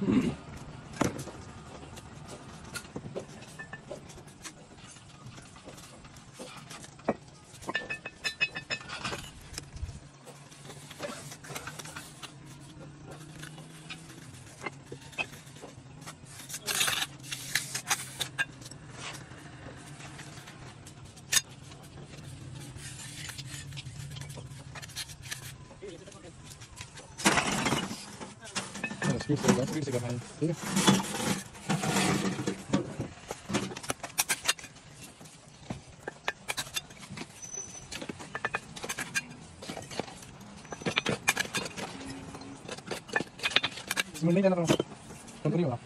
Hmm. Grüße, ganz Grüße gemeint. Hier. Simulmeni, ano? Kontroliwa.